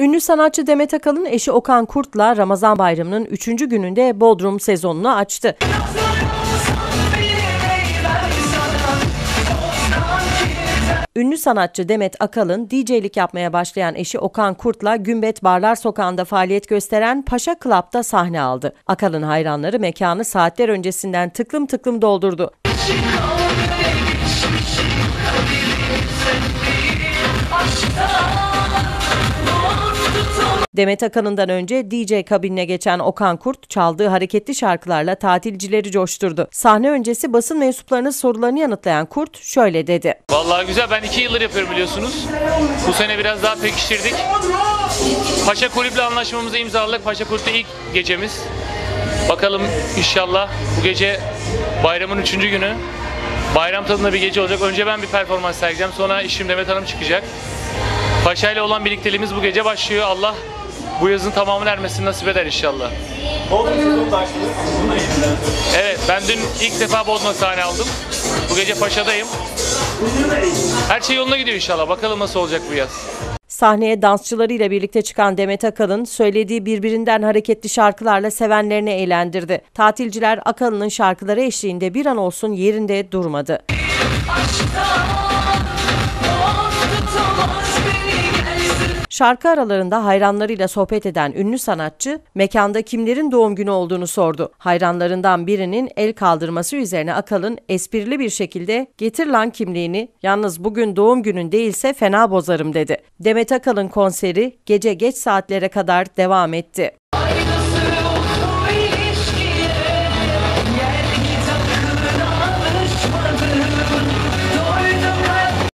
Ünlü sanatçı Demet Akalın eşi Okan Kurt'la Ramazan Bayramı'nın 3. gününde Bodrum sezonunu açtı. Ünlü sanatçı Demet Akalın, DJ'lik yapmaya başlayan eşi Okan Kurt'la Gümbet Barlar Sokağı'nda faaliyet gösteren Paşa Club'da sahne aldı. Akalın hayranları mekanı saatler öncesinden tıklım tıklım doldurdu. Demet Akalın'dan önce DJ kabinine geçen Okan Kurt çaldığı hareketli şarkılarla tatilcileri coşturdu. Sahne öncesi basın mensuplarının sorularını yanıtlayan Kurt şöyle dedi. Vallahi güzel. Ben iki yıldır yapıyorum biliyorsunuz. Bu sene biraz daha pekiştirdik. Paşa Kulüp'le anlaşmamızı imzaladık. Paşa Kulüp'te ilk gecemiz. Bakalım inşallah bu gece bayramın üçüncü günü. Bayram tadında bir gece olacak. Önce ben bir performans sergileyeceğim. Sonra işim Demet Hanım çıkacak. Paşa ile olan birlikteliğimiz bu gece başlıyor. Allah bu yazın tamamını ermesini nasip eder inşallah. Evet ben dün ilk defa Bodrum'da sahne aldım. Bu gece Paşa'dayım. Her şey yoluna gidiyor inşallah. Bakalım nasıl olacak bu yaz. Sahneye dansçılarıyla birlikte çıkan Demet Akalın söylediği birbirinden hareketli şarkılarla sevenlerini eğlendirdi. Tatilciler Akalın'ın şarkıları eşliğinde bir an olsun yerinde durmadı. Şarkı aralarında hayranlarıyla sohbet eden ünlü sanatçı, mekanda kimlerin doğum günü olduğunu sordu. Hayranlarından birinin el kaldırması üzerine Akalın esprili bir şekilde getir lan kimliğini, yalnız bugün doğum günün değilse fena bozarım dedi. Demet Akalın konseri gece geç saatlere kadar devam etti.